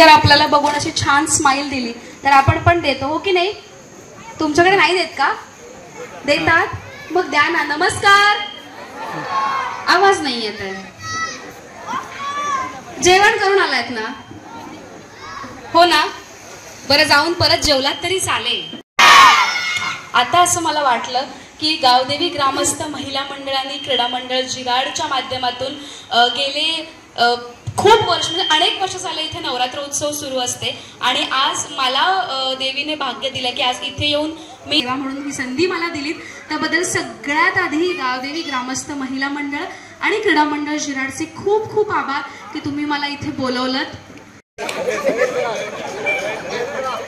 जर आपल्याला बघून अशी छान स्माईल दिली तर आपण पण देतो हो की नाही? तुमच्याकडे नाही देत का? देतात? मग द्या ना नमस्कार! आवाज नाही येत आहे. जेवण करून आलायत ना? हो ना? बरं जाऊन परत जेवलात तरी चालेल. आता असं मला वाटलं की गावदेवी ग्रामस्थ महिला मंडळांनी क्रीडा मंडळ जिगाडच्या माध्यमातून गेले खूप वर्ष म्हणजे अनेक वर्ष झाले इथे नवरात्र उत्सव सुरू असते. आणि आज मला देवीने भाग्य दिलं की आज इथे येऊन मी म्हणून ही संधी मला दिलीत. त्याबद्दल सगळ्यात आधी गावदेवी ग्रामस्थ महिला मंडळ आणि क्रीडा मंडळ जिराडचे खूप खूप आभार की तुम्ही मला इथे बोलवलं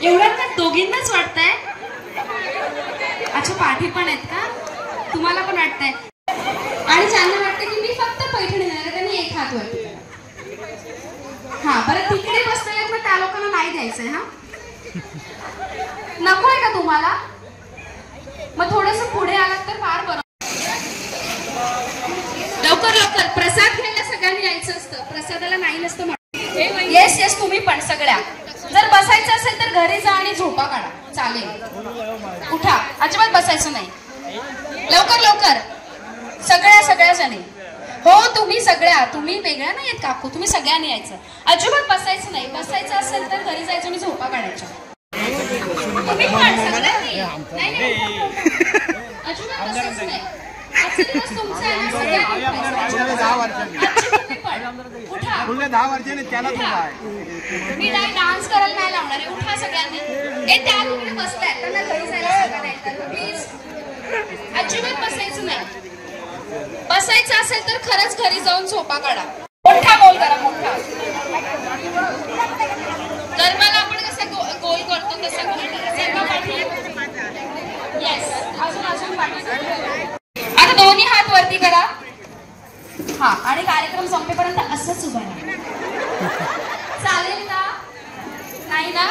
एवढ्यांना दोघींनाच वाटतंय? अच्छा पाठी पण आहेत का? तुम्हाला पण वाटतंय. आणि ज्यांना वाटतं की मी फक्त पैठणी देणार त्यांनी एक हात वरती हा बरं तिकडे बसलेले मग त्या लोकांना नाही द्यायचंय हा? नको आहे का तुम्हाला? मग थोडस पुढे आलात तर फार बरं. लवकर लवकर. प्रसाद घ्यायला सगळ्यांनी यायचं असतं. प्रसादाला नाही नसतं येस येस तुम्ही पण सगळ्या. जर बसायचं असेल तर घरी जा आणि झोपा काढा. चालेल. उठा. अजिबात बसायचं नाही. लवकर लवकर. सगळ्या सगळ्या जणी. हो तुम्ही सगळ्या तुम्ही वेगळ्या नाही आहेत काकू तुम्ही सगळ्यांनी यायचं. अजिबात बसायचं नाही. बसायचं असेल तर घरी जायचं आणि झोपा काढायच्या. तुम्ही पण सगळ्यांनी. नाही नाही अजिबात बसायचं नाही. मी नाही डान्स करायला नाही लावणार आहे. उठा सगळ्यांनी. ए त्या तिकडे बसतायत त्यांना घरी जायला प्लीज अजिबात बसायचं नाही. बसायचं असेल तर खरंच घरी जाऊन झोपा काढा. मोठा गोल करा मोठा. गरबाला आपण कसं गो- गोल करतो तसं येस अजून अजून पाठी आता दोन्ही हात वरती करा. हा आणि कार्यक्रम संपेपर्यंत असंच उभा राहा. चालेल का? नाही ना?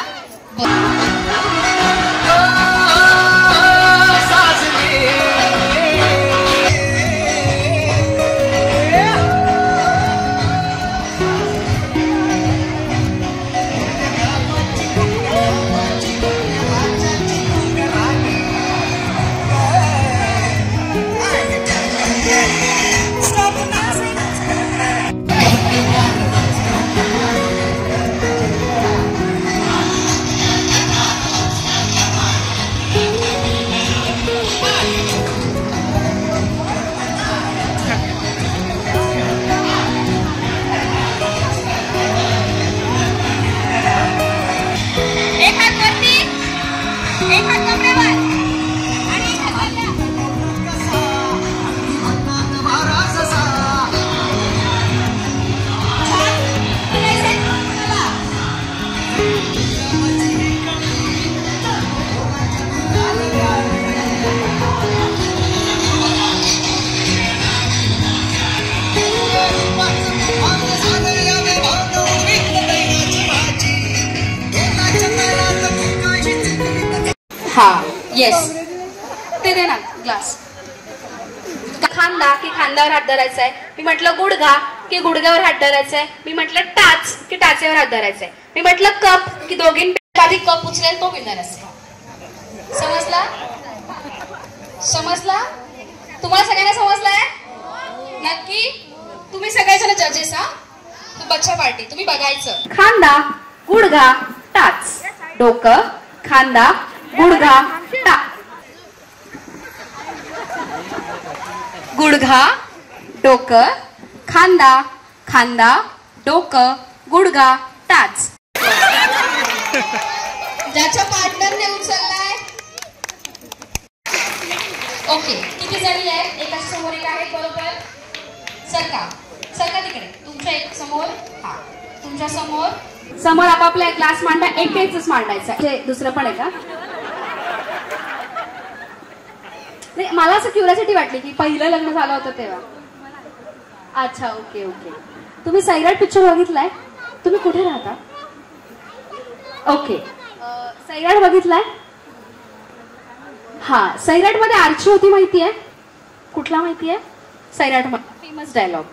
धरायचा आहे मी म्हटलं गुडघा की गुडघ्यावर हात धरायचा आहे मी म्हटलं टाच की टाचेवर हात धरायचा आहे मी म्हटलं कप की दोघींपेक्षा आधी कप उचलेल तो विनर असेल. समजला? समजला? तुम्हाला सगळ्यांना समजलाय? नक्की? तुम्ही सगळेजण जजेस हा? बच्चा पार्टी तुम्ही बघायचं. खांदा गुडघा टाच. डोकं खांदा गुडघा टाच. गुडघा डोकं खांदा खांदा डोकं गुडघा टाच. ज्याच्या पार्टनरने उचललाय ओके किती जणी आहेत? एका समोर एक आहे बरोबर. सरका सरका तिकडे. तुमच्या एक समोर हा. तुमच्यासमोर. समोर आपापला एक ग्लास मांडा एक एकच मांडायचा. हे दुसरं पण आहे का? नाही मला असं क्युरियासिटी वाटली की पहिलं लग्न झालं होतं तेव्हा. अच्छा ओके ओके. तुम्ही सैराट पिक्चर बघितलाय? तुम्ही कुठे राहता? ओके. सैराट बघितलाय? हा सैराटमध्ये आर्ची होती माहितीये कुठला माहितीये सैराट फेमस डायलॉग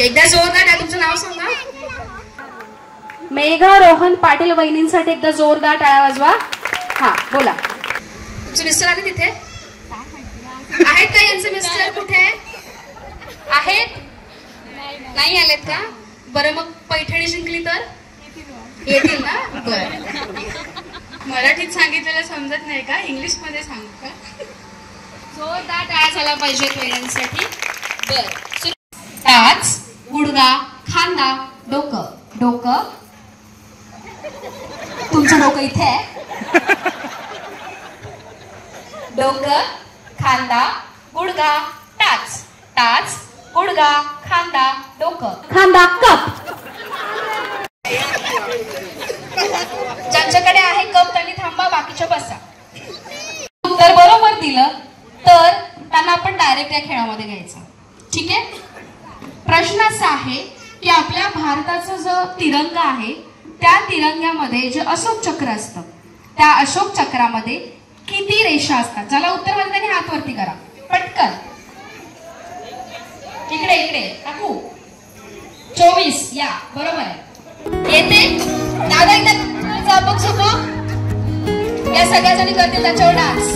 एकदा जोरदार. तुमचं नाव सांगा. मेघा रोहन पाटील वहिनींसाठी एकदा जोरदार टाळ्या वाजवा. हा बोला. तुमचे मिस्टर आले तिथे? आहेत का यांचे मिस्टर कुठे? आहेत? नाही आलेत का? बरं मग पैठणी जिंकली तर? येतील ना? बरं. मराठीत सांगितलेलं समजत नाही का? इंग्लिशमध्ये सांगू का? जोरदार टाळ्या झाला पाहिजे वहिनींसाठी बर. टाच गुडगा खांदा डोकं. डोकं? तुमचं डोकं इथे आहे? डोकं? खांदा गुडगा टाच. टाच गुडगा खांदा डोकं. खांदा कप. ज्यांच्याकडे आहे कप त्यांनी थांबा बाकीच्या बसा. उत्तर बरोबर दिलं तर त्यांना आपण डायरेक्ट या खेळामध्ये घ्यायचं. ठीक आहे? प्रश्न असा आहे की आपल्या भारताचा जो तिरंगा आहे त्या तिरंग्यामध्ये जे अशोक चक्र असतं त्या अशोक चक्रामध्ये किती रेषा असतात? ज्याला उत्तर माहिती त्यांनी हात वरती करा. पटकन. इकडे इकडे. टाकू. चोवीस. या. बरोबर आहे. येते. दादा एकदा बघ सोपक या सगळ्या जणी करतील त्याच्यावर डान्स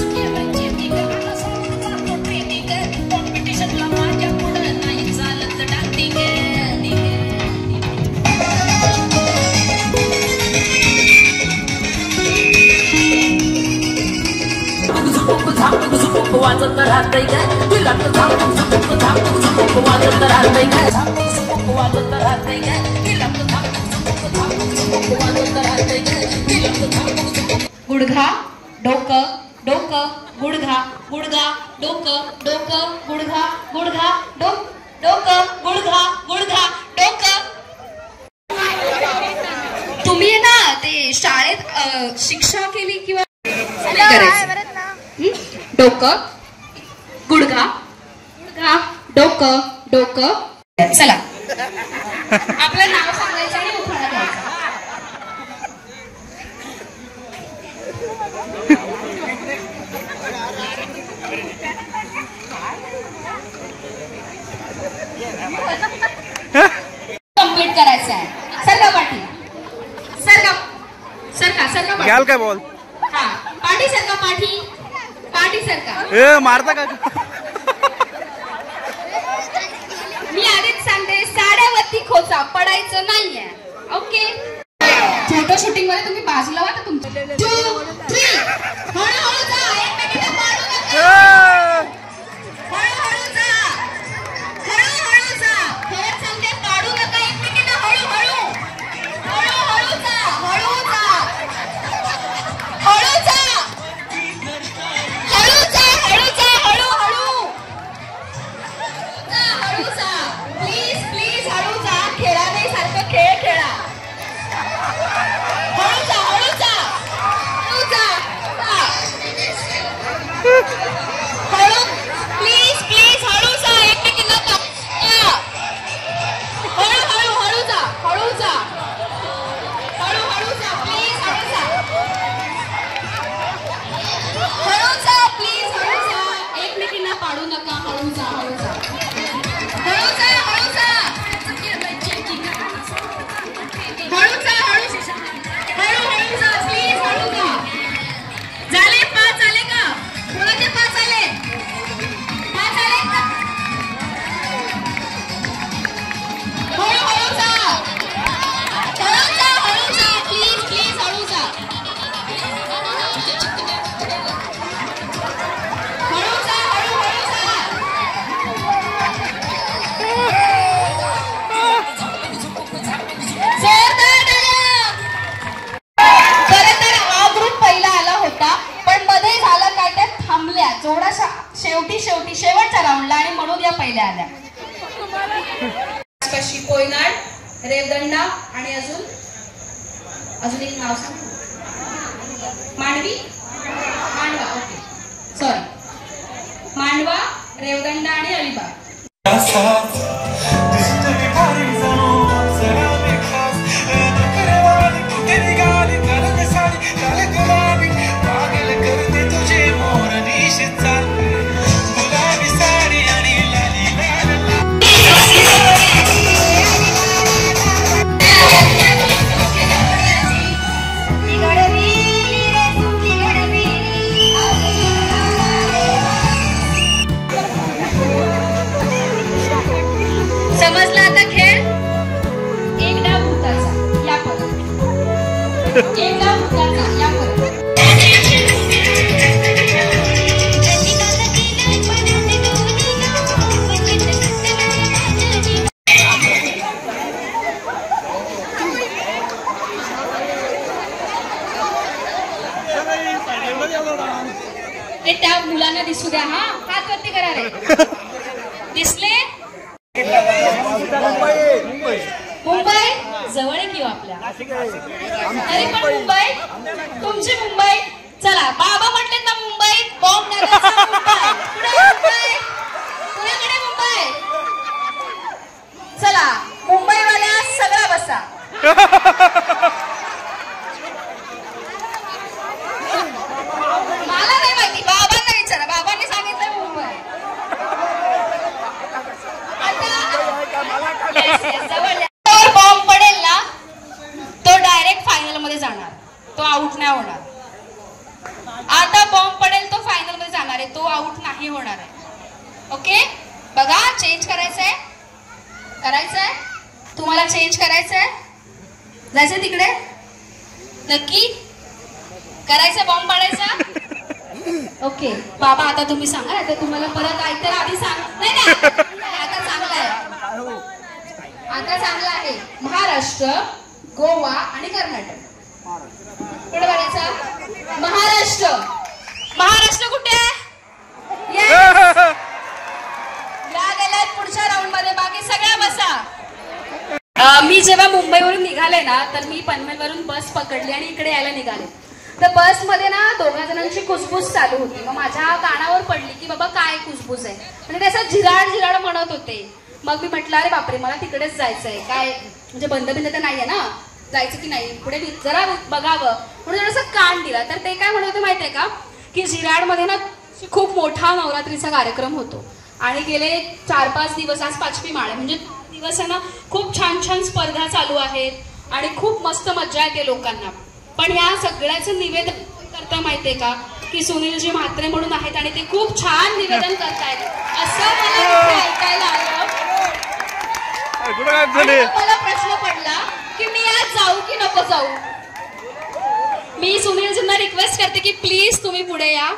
वाजत राहतंय काय तिला तर झापक झुपक झापक झुपक वाजत राहतंय काय झापक झुपक वाजत राहतंय काय तिला तर वाजत राहतंय काय तिला तर झापक झुपक गुडघा डोकं डोकं गुडघा गुडघा डोकं डोकं गुडघा गुडघा डोक डोकं गुडघा गुडघा डोकं. तुम्ही ना ते शाळेत शिक्षा केली किंवा करायचं. डोकं गुडघा गुडघा डोकं डोकं चला. नाव सांगायचं आणि कंप्लीट करायचं आहे. सरका काय बॉल? ए मारता का? मी आधीच सांगते साड्यावरती खोचा पडायचं नाहीये. ओके फोटो शूटिंगमध्ये तुम्ही बाजूला वाटा तुमचं टू थ्री yeah. आता चांगलं आहे. महाराष्ट्र गोवा आणि कर्नाटक. पुढे महाराष्ट्र. महाराष्ट्र कुठे आहे? या गेलाय पुढच्या राऊंडमध्ये. बाकी सगळ्या बसा. आ, मी जेव्हा मुंबईवरून निघाले ना तर मी पनवेलवरून बस पकडली आणि इकडे यायला निघाले. तर बसमध्ये ना दोघा जणांची कुसबुस चालू होती. मग माझ्या कानावर पडली की बाबा काय कुसबुस आहे? म्हणजे त्याचा झिराड झिराड म्हणत होते. मग मी म्हटलं अरे बापरे मला तिकडेच जायचं आहे काय म्हणजे बंद बिंद तर नाहीये ना? जायचं की नाही? पुढे जरा बघावं. म्हणून थोडंसं कान दिला. तर ते काय म्हणत होते माहितीये का? की झिराडमध्ये ना खूप मोठा नवरात्रीचा कार्यक्रम होतो. आणि गेले चार पाच दिवस आज पाचवी माळ म्हणजे दिवस आहे ना खूप छान छान स्पर्धा चालू आहेत आणि खूप मस्त मजा येते लोकांना. पण या सगळ्याचं निवेदन करता माहितीये का? की सुनीलजी म्हात्रे म्हणून आहेत आणि ते खूप छान निवेदन करतायत असं मला ऐकायला आलं मला प्रश्न पडला की मी आज जाऊ की नको जाऊ मी सुनीलजींना रिक्वेस्ट करते की प्लीज तुम्ही पुढे या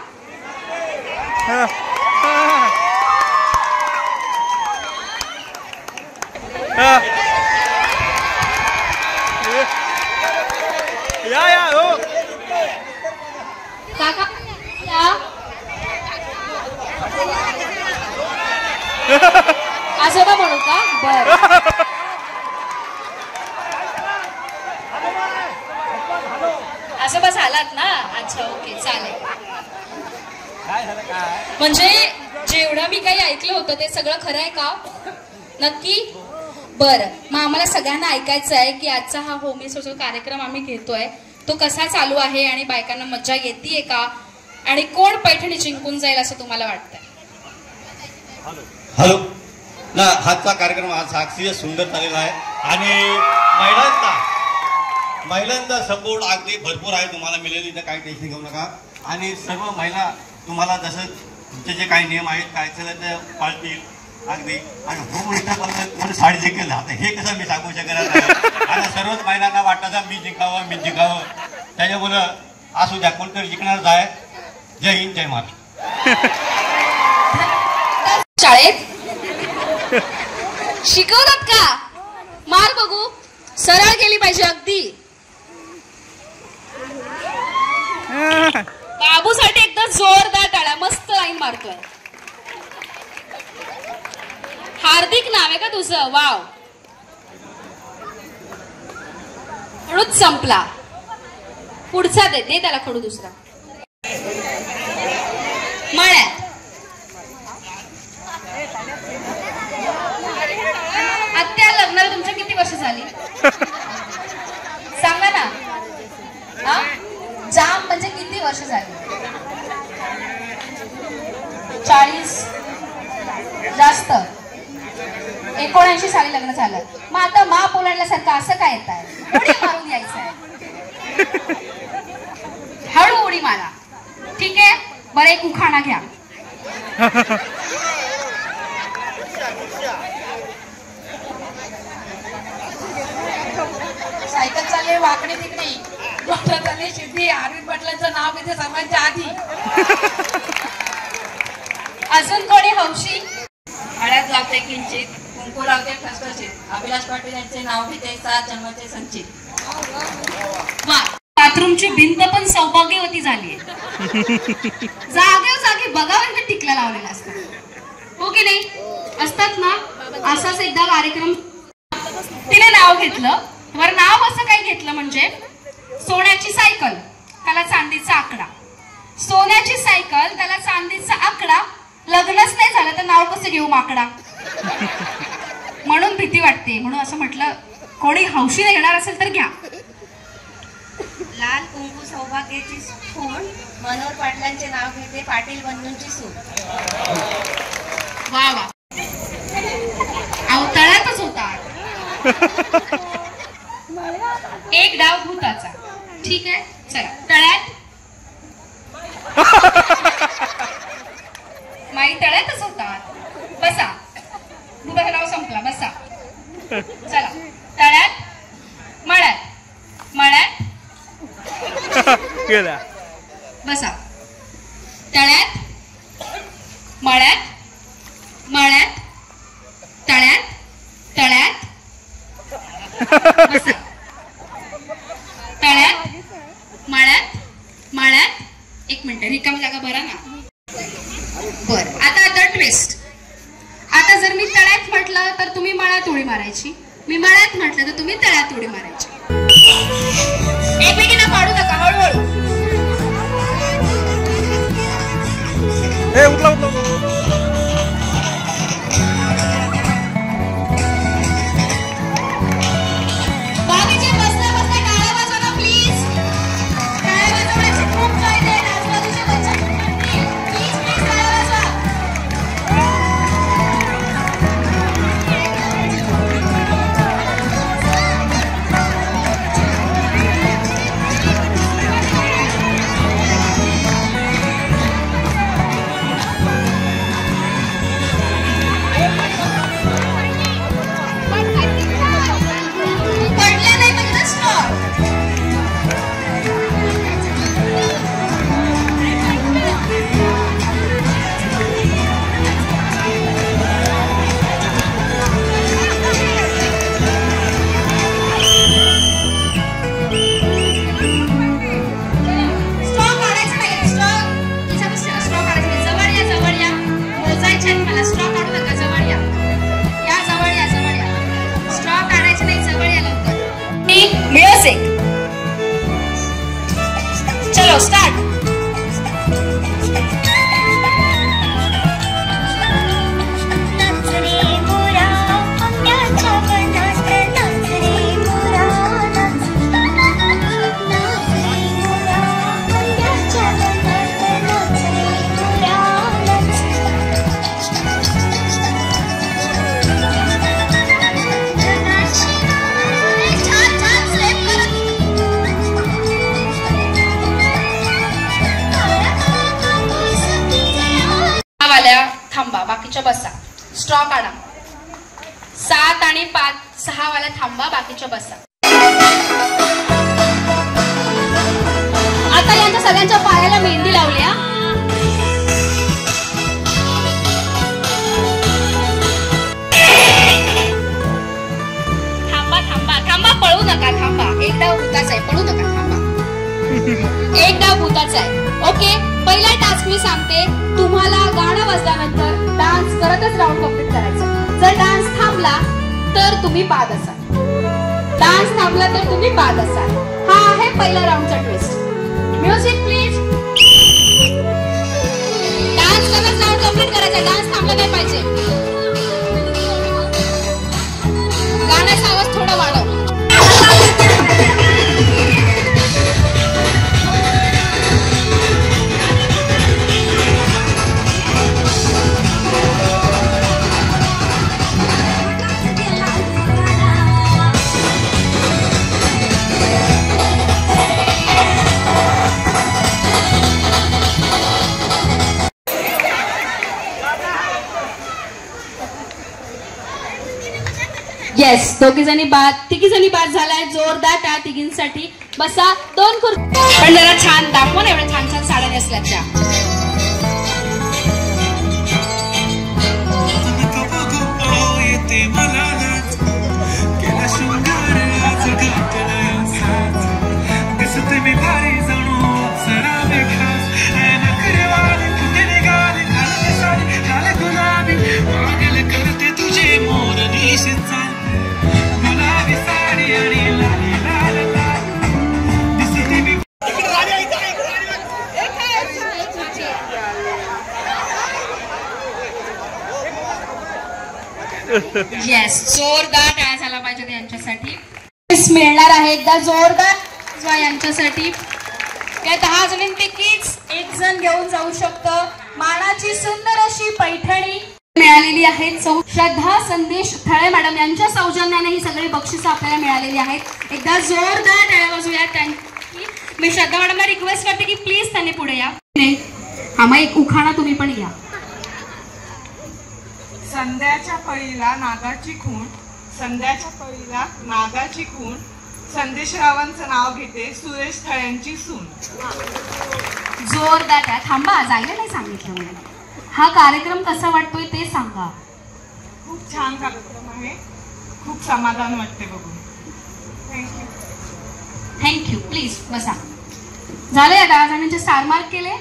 या या हो काका आजोबा म्हणू का? बर. आजोबा झालात ना? अच्छा ओके चालेल. म्हणजे जेवढं मी काही ऐकलं होतं ते सगळं खरं आहे का? नक्की? बरं. मग आम्हाला सगळ्यांना ऐकायचं आहे की आजचा हा होमेसो जो कार्यक्रम आम्ही घेतोय. तो कसा चालू आहे आणि बायकांना मज्जा येते का? आणि कोण पैठणी जिंकून जाईल असं तुम्हाला वाटतंय? हॅलो. ना हाचा कार्यक्रम आज अतिशय सुंदर झालेला आहे. आणि महिलांचा महिलांचा सपोर्ट अगदी भरपूर आहे तुम्हाला मिळेल. इथं काही टेन्शन घेऊ नका. आणि सर्व महिला तुम्हाला जसं तुमचे जे काही नियम आहेत काय सगळं ते पाळतील. अगदी. आणि हो म्हणता साडी जिंकेल. आता हे कसं मी सांगू शकत आता सर्वच महिलांना वाटतं मी जिंकावं मी जिंकावं. त्याच्यामुळं असू द्या कोणतरी जिंकणारच आहे. जय हिंद जय महाराष्ट्र. शाळेत? शिकवतात का? मार बघू. सरळ गेली पाहिजे अगदी. बाबूसाठी एकदा जोरदार टाळ्या. मस्त लाईन मारतोय. हार्दिक नाव आहे का तुझं? वाव. खडूच संपला. पुढचा दे दे त्याला खडू दुसरा. मळ्यात आत्या लग्नाला तुमच्या किती वर्ष झाली? सांगा ना. हा जाम म्हणजे किती वर्ष झाली? चाळीस. जास्त. एकोणऐंशी साली लग्न झालं. मग आता मा पोलांडल्यासारखं असं काय येत आहे उडी मारून यायचं आहे हळू उडी मारा ठीक आहे बरं एक उखाणा घ्या. सायकल चालले वाकडे तिकडे. डॉक्टर गणेश शिंदे अरविंद पाटलांचं नाव घेते सर्वांच्या आधी. अजून कोणी हौशी? हळद लागते किंचित कुंकू लावते ठसठशीत अभिलाष पाटील यांचे नाव घेते सात जन्माचे संचित. बाथरूमची भिंत पण सौभाग्यवती झाली जागे जागी बघावं तर टिकला लावलेला असतात हो की नाही? असतात ना? असाच एकदा कार्यक्रम. तिने नाव घेतलं. वर नाव असं काय घेतलं म्हणजे सोन्याची सायकल त्याला चांदीचा आकडा. सोन्याची सायकल त्याला चांदीचा आकडा. लग्नच नाही झालं तर नाव कसं घेऊ माकडा? म्हणून भीती वाटते. म्हणून असं म्हटलं कोणी हौशीने घेणार असेल तर घ्या. लाल कुंकू सौभाग्याची खूण मनोहर पाटलांचे नाव घेते पाटील बंधूंची सूट वा वा अहो तळ्यातच होता. एक डाव भूताचा. ठीक आहे? डाव आहे. ओके पहिला टास्क मी सांगते. तुम्हाला गाणं वाजल्यानंतर डान्स करतच राऊंड कंप्लीट करायचा. जर डान्स थांबला तर तुम्ही बाद असाल. डान्स थांबला तर तुम्ही बाद असाल. हा आहे पहिला राऊंडचा ट्विस्ट म्युझिक प्लीज डान्स करत राऊंड कंप्लीट करायचा. डान्स थांबला नाही पाहिजे. गाण्याचा आवाज थोडा वाढव. येस दोघी जणी बाद तिघी जणी बाद झालाय जोरदार त्या तिघींसाठी. बसा दोन खुर पण जरा छान दाखवा ना एवढ्या छान छान साड्या नेसल्यात त्या. येते येस जोरदार टाळ्या झाला पाहिजे यांच्यासाठी. मिळणार आहे एकदा जोरदार. यांच्यासाठी. या दहा जणींपैकीच एक जण घेऊन जाऊ शकतं. मानाची सुंदर अशी पैठणी मिळालेली आहे. सौ श्रद्धा संदेश थळे मॅडम यांच्या सौजन्याने ही सगळी बक्षिसं आपल्याला मिळालेली आहेत. एकदा जोरदार टाळ्या वाजूया त्यांची मी श्रद्धा मॅडमला रिक्वेस्ट करते की प्लीज त्यांनी पुढे या. हा मग एक उखाणा तुम्ही पण या. संध्याच्या पळीला नागाची खूण संध्याच्या पळीला नागाची खूण संदेशरावांचं नाव घेते सुरेश थळ्यांची सून. जोरदार आहे. थांबा जायला नाही सांगितलं मला. हा कार्यक्रम कसा वाटतोय ते सांगा. खूप छान कार्यक्रम आहे. खूप समाधान वाटते बघून. थँक्यू थँक्यू प्लीज बसा. झालं या दहा जणांचे स्टार मार्क केले?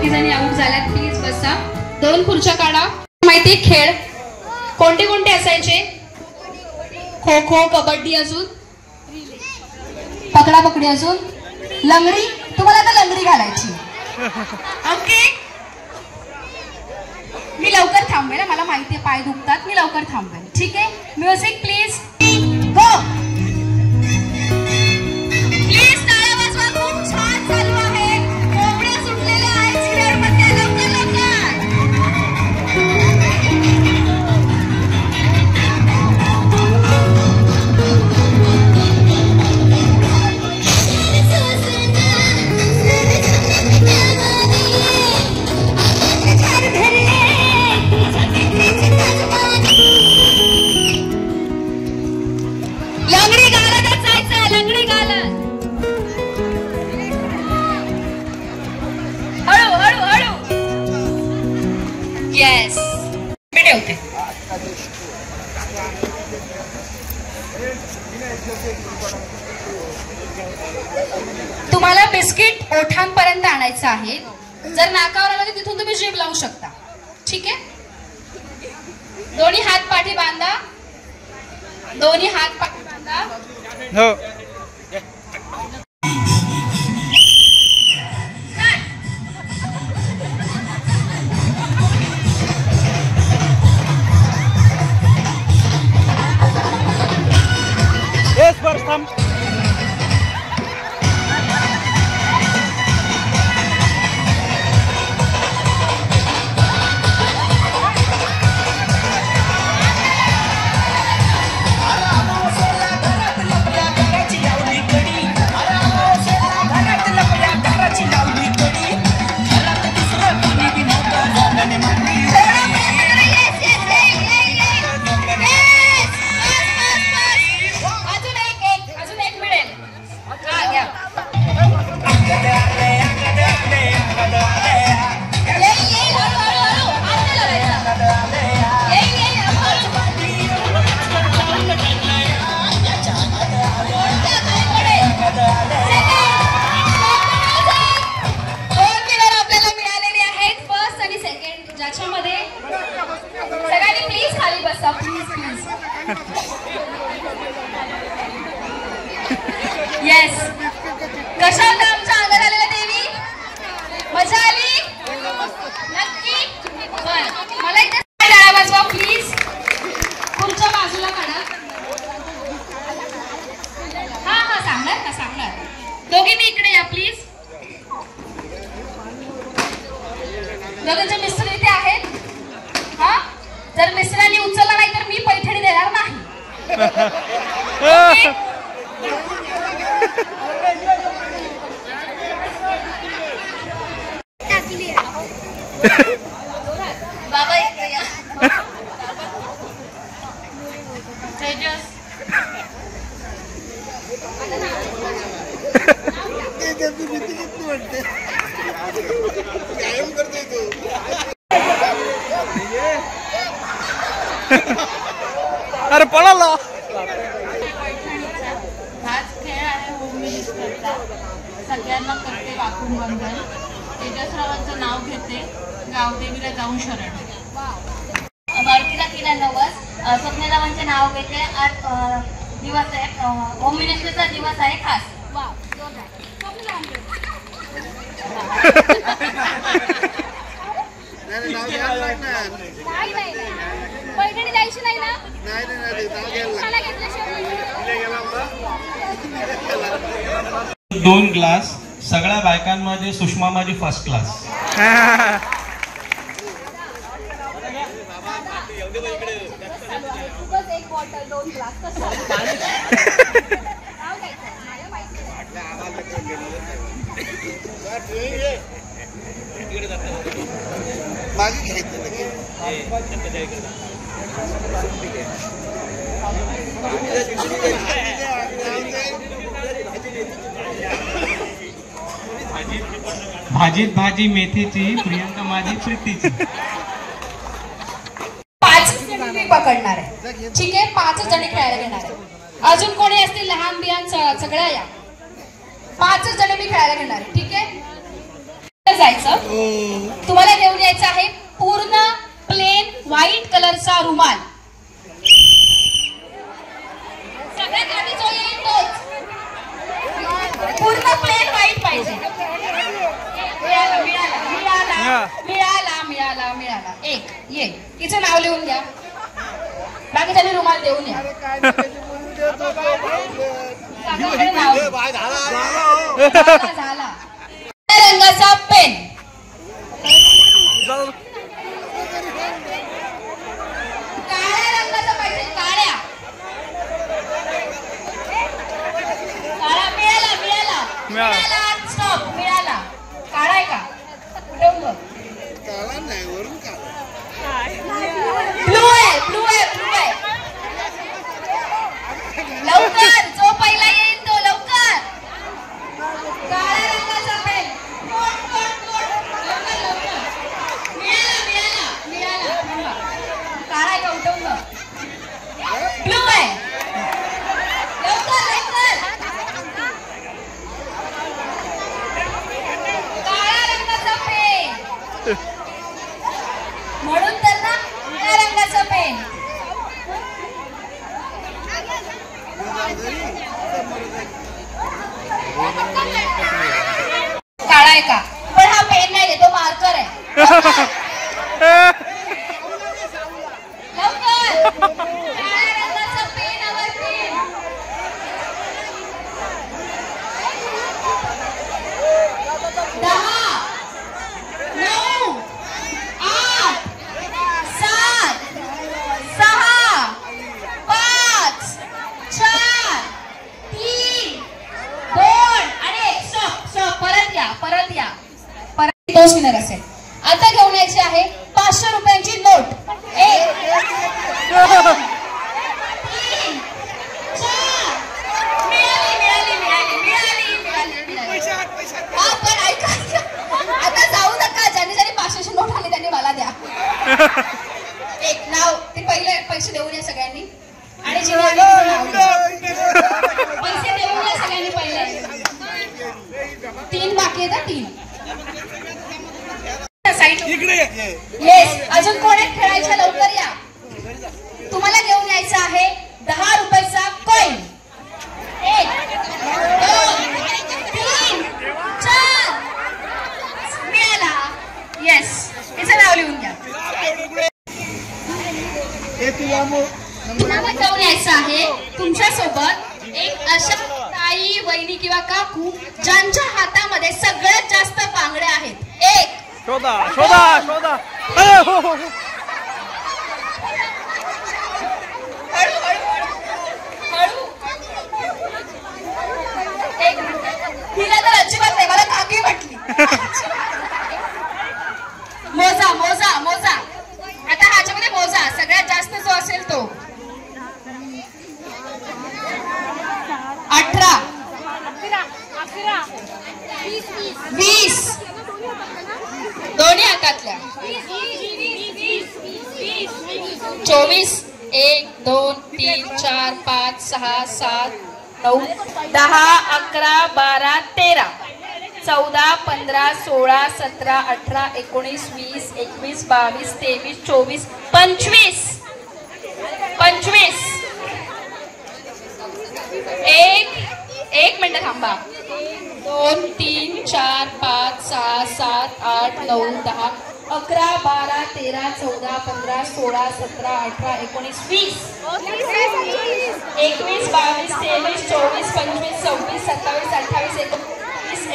दोघी जणी आऊट झाल्यात प्लीज बसा. दोन खुर्च्या काढा. माहिती खेळ? कोणते कोणते असायचे? खो खो कबड्डी अजून. पकडा पकडी अजून. लंगडी? तुम्हाला आता लंगडी घालायची. ओके. मी लवकर थांबेल मला माहिती आहे पाय दुखतात मी लवकर थांबेल. ठीक आहे? म्युझिक प्लीज गो करायचं आहे. जर नाकावर आलं तर तिथून तुम्ही जीभ लावू शकता. ठीक आहे? दोन्ही हात पाठी बांधा. दोन्ही हात पाठी बांधा. हो. हा सांगणार. दोघे मी इकडे या प्लीज दोघांचे मिस्टर इथे आहेत. हा? जर मिस्टरांनी उचलला नाही तर मी पैठणी देणार नाही. टाकली बाबा इकडे या तेजस अरे पळाला. हाच खेळ आहे होम सगळ्यांना करते वाकून बंधन तेजसरावांचं नाव घेते. गावदेवीला जाऊन शरण. मारुतीला केला नवस. स्वप्नेरावांचे स्वप्नरावांचे नाव घेते. आज दिवस आहे. होम मिनिस्टरचा दिवस आहे खास. पैठणी द्यायची नाही ना? मला घेतल्याशिवाय दोन ग्लास. सगळ्या बायकांमध्ये सुषमा माझी फर्स्ट क्लास नाव घ्यायचं नाही. भाजीत भाजी मेथीची प्रियंका माझी प्रीतीची. पाच जणी मी पकडणार आहे. ठीक आहे? पाच जणी खेळायला घेणार आहे. अजून कोणी असतील? लहान बिहान स- सगळ्या या. पाच जणी मी खेळायला घेणार आहे ठीक आहे? जायचं. तुम्हाला घेऊन यायचं आहे पूर्ण प्लेन व्हाईट कलरचा रुमाल. सगळ्यात आधी जो येईल तोच. पूर्ण प्लेन व्हाईट पाहिजे. मिळाला मिळाला मिळाला मिळाला मिळाला मिळाला. एक ये. तिचं नाव लिहून घ्या. बाकीच्यांनी रुमाल देऊन या. काकाकडे नाव झाला, झाला काळ्या रंगाचा पेन काळ्या रंगाचा पाहिजे काळ्या काळा मिळाला मिळाला मिळाला. मिळाला स्टॉप मिळाला काळा आहे का ठेवून बघ ब्लू आहे ब्लू आहे ब्लू आहे लवकर जो पहिला येईल तो लवकर काळ्या रंगाचा पेन कोट कोट कोट लवकर लवकर मिळाला मिळाला मिळाला थांबा. काळा आहे का उठवून बघ ब्लू आहे लवकर लवकर काळ्या रंगाचा पेन म्हणून तर ना काळ्या रंगाचा पेन काळा आहे का पण हा पेन नाही तो मार्कर आहे लवकर काळ्या रंगाचा पेन हवा पेन दहा नऊ आठ सात सहा पाच चार तीन दोन आणि एक स्टॉप स्टॉप परत या परत या परत तोच विनर असेल आता घेऊन यायची आहे पाचशे रुपयांची नोट एक दोन, तीन चार मिळाली मिळाली मिळाली मिळाली मिळाली मिळाली हा पण ऐका आता जाऊ नका ज्यांनी ज्यांनी पाचशेची नोट आली त्यांनी मला द्या ते पहिले पैसे देऊन या सगळ्यांनी. आणि घ्या. पैसे देऊन या सगळ्यांनी पहिले. तीन बाकी आहेत तीन. येस अजून कोण खेळायच्या लवकर या. तुम्हाला घेऊन यायचं आहे दहा रुपयाचा कॉईन एक दोन तीन चार मिळाला येस तिचं नाव लिहून घ्या यायचं आहे. तुमच्यासोबत एक अशा ताई वहिनी किंवा काकू ज्यांच्या हातामध्ये सगळ्यात जास्त बांगड्या आहेत. एक. शोधा शोधा शोधा. अरे हो हो हो. हळू हळू हळू. एक मिनिट. तिला तर अजिबात नाही. मला काकी म्हटली. मोजा मोजा मोजा. मोजा सगळ्यात जास्त जो असेल तो. अठरा. वीस. दोन्ही हातातल्या. चोवीस. एक दोन तीन चार पाच सहा सात नऊ दहा अकरा बारा तेरा. चौदा पंधरा सोळा सतरा अठरा एकोणीस वीस एकवीस बावीस तेवीस चोवीस पंचवीस. पंचवीस. एक एक मिनिट थांबा. दोन तीन चार पाच सहा सात आठ नऊ दहा अकरा बारा तेरा चौदा पंधरा सोळा सतरा अठरा एकोणीस वीस. एकवीस बावीस तेवीस चोवीस पंचवीस सव्वीस सत्तावीस अठ्ठावीस एकोणीस.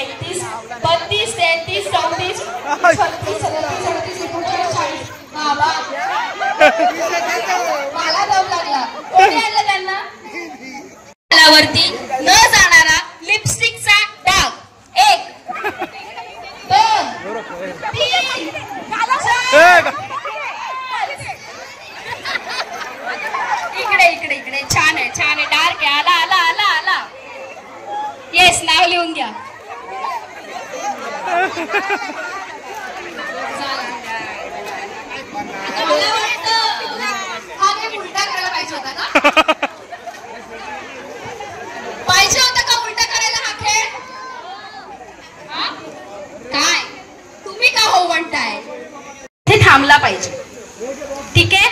एकतीस बत्तीस तेहतीस चौतीस छत्तीस सदतीस अडतीस एकोणचाळीस चाळीस. बाबा. मला दम लागला. कोणी आणलं त्यांना? वरती न जाणारा लिपस्टिकचा डाग. एक दोन तीन इकडे इकडे इकडे. छान आहे छान आहे. डार्क आहे. आला आला आला आला. येस नाव लिहून घ्या आता मला वाटतं हा गेम उलटा करायला पाहिजे होता का उलटा करायला हा खेळ? काय? तुम्ही का हो म्हणताय ते थांबला पाहिजे. ठीक आहे?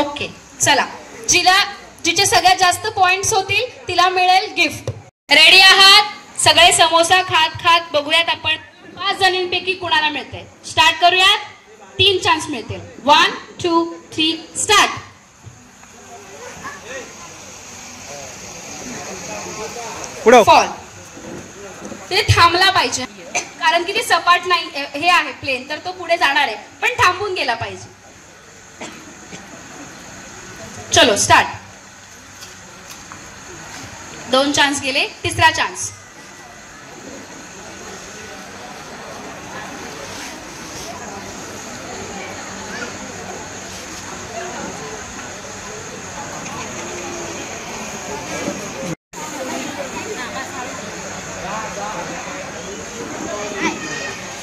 ओके चला. जिला जिचे सगळ्यात जास्त पॉइंट्स होतील तिला मिळेल गिफ्ट रेडी आहात? सगळे समोसा खात खात बघूयात आपण. पाच जणींपैकी कुणाला मिळते स्टार्ट करूयात. तीन चान्स मिळतील. One two three start fall ते थांबला पाहिजे. कारण की ते सपाट नाही हे आहे प्लेन तर तो पुढे जाणार आहे. पण थांबून गेला पाहिजे. चलो स्टार्ट दोन चान्स गेले तिसरा चान्स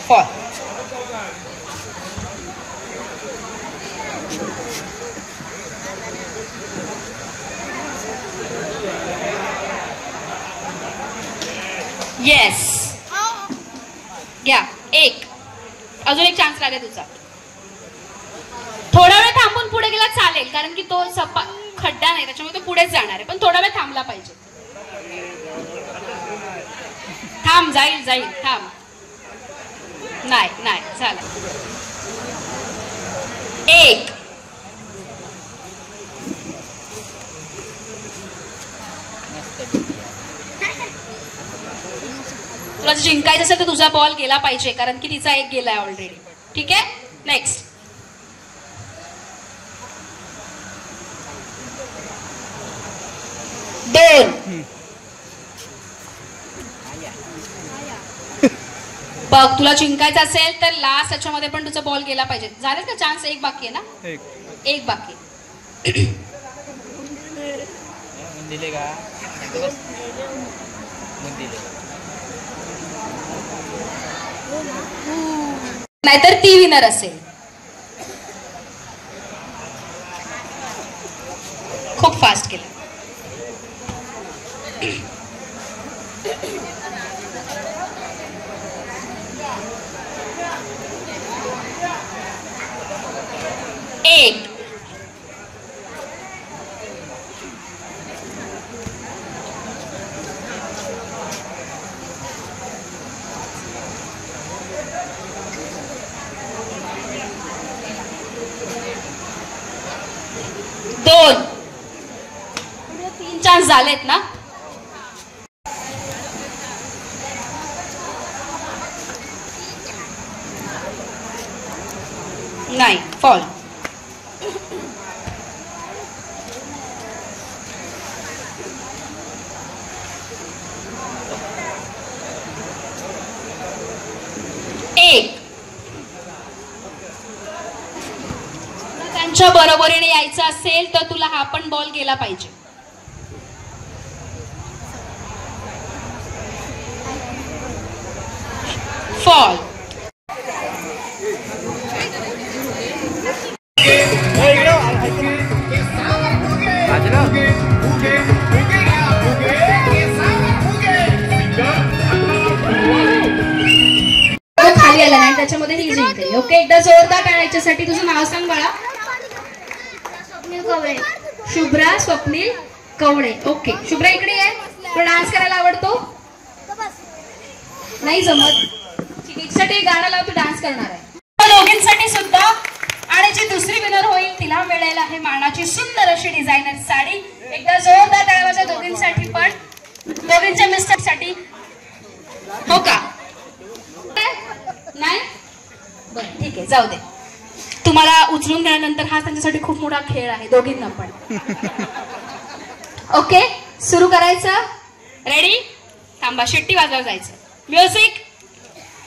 फॉल येस घ्या एक अजून एक चान्स लागेल तुझा थोडा वेळ थांबून पुढे गेला चालेल कारण की तो सपा खड्डा नाही त्याच्यामुळे तो पुढेच जाणार आहे पण थोडा वेळ थांबला पाहिजे थांब जाईल जाईल थांब नाही नाही झालं एक तुला जर जिंकायचं असेल तर तुझा बॉल गेला पाहिजे कारण की तिचा एक गेलाय ऑलरेडी ठीक आहे? नेक्स्ट दोन बघ तुला जिंकायचं असेल तर लास्ट याच्यामध्ये पण तुझा बॉल गेला पाहिजे. झालेच का चान्स एक बाकी आहे ना? एक. एक बाकी दिले का? दिले नाहीतर ती विनर असेल. खूप फास्ट केलं एक दोन तीन चान्स झालेत ना? नाही फॉल एक. त्यांच्या बरोबरीने यायचं असेल तर तुला हा पण बॉल गेला पाहिजे. Fall. खाली आला नाही त्याच्यामध्ये ही जिंकली ओके एकदा जोरदार टाळ्या याच्यासाठी तुझं नाव सांग बाळा. शुभ्रा स्वप्नील कवडे. ओके. शुभ्रा इकडे आहे पण डान्स करायला आवडतो? नाही जमत. हिच्यासाठी गाणं लाव तू डान्स करणार आहे. दोघींसाठी सुद्धा आणि जी दुसरी विनर होईल तिला मिळेल आहे मानाची सुंदर अशी डिझायनर साडी. एकदा जोरदार टाळ्या दोघींसाठी पण. दोघींच्या मिस्टरसाठी हो का? नाही? बर ठीक आहे जाऊ दे. तुम्हाला उचलून गेल्यानंतर हा त्यांच्यासाठी खूप मोठा खेळ आहे दोघींना पण. ओके सुरू करायचं. रेडी थांबा शिट्टी वाजवा जायचं. म्युझिक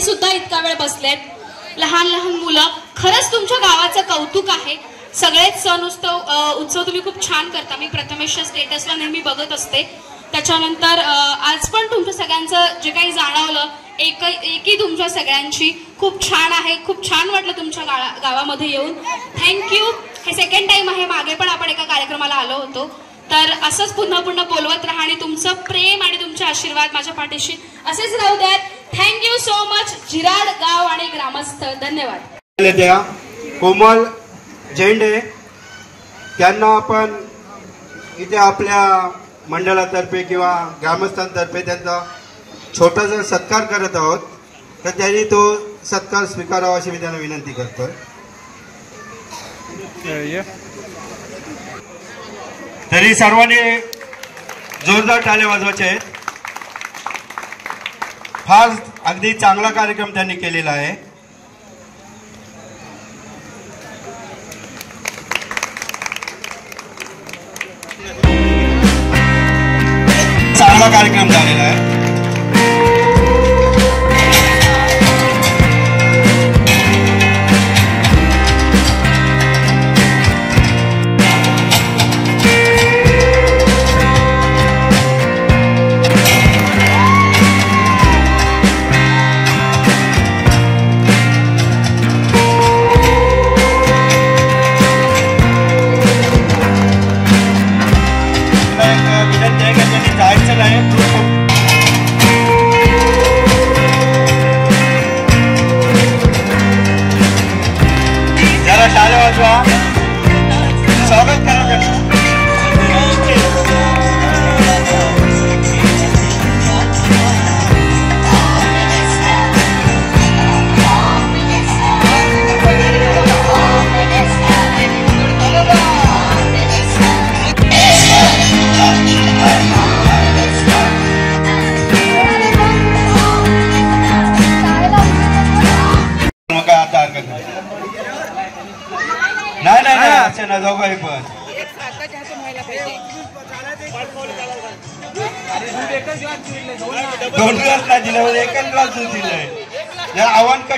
ते सुद्धा इतका वेळ बसलेत. लहान लहान मुलं. खरंच तुमच्या गावाचं कौतुक आहे. सगळेच सण उत्सव उत्सव तुम्ही खूप छान करता. मी प्रथमेशच्या स्टेटसला नेहमी बघत असते. त्याच्यानंतर आज पण तुमच्या सगळ्यांचं जे काही जाणवलं एक एकी तुमच्या सगळ्यांची खूप छान आहे. खूप छान वाटलं तुमच्या गावा गावामध्ये येऊन. थँक्यू हे सेकंड टाइम आहे. मागे पण आपण एका कार्यक्रमाला आलो होतो. तर असंच पुन्हा पुन्हा बोलवत राहा आणि तुमचं प्रेम आणि तुमचे आशीर्वाद माझ्या पाठीशी असेच राहू द्यात. थँक्यू सो मच जिराड गाव आणि ग्रामस्थ. धन्यवाद. कोमल झेंडे त्यांना आपण इथे आपल्या मंडळातर्फे किंवा ग्रामस्थांतर्फे त्यांचा छोटासा सत्कार करत आहोत. तर त्यांनी तो सत्कार स्वीकारावा अशी मी त्यांना विनंती करतोय. तरी सर्वांनी जोरदार टाळे वाजवायचे आहेत. फार अगदी चांगला कार्यक्रम त्यांनी केलेला आहे. चांगला कार्यक्रम झालेला आहे.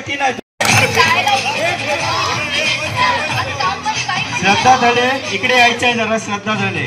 आव्हान नाही. श्रद्धा झाले इकडे यायचं आहे जरा श्रद्धा झाले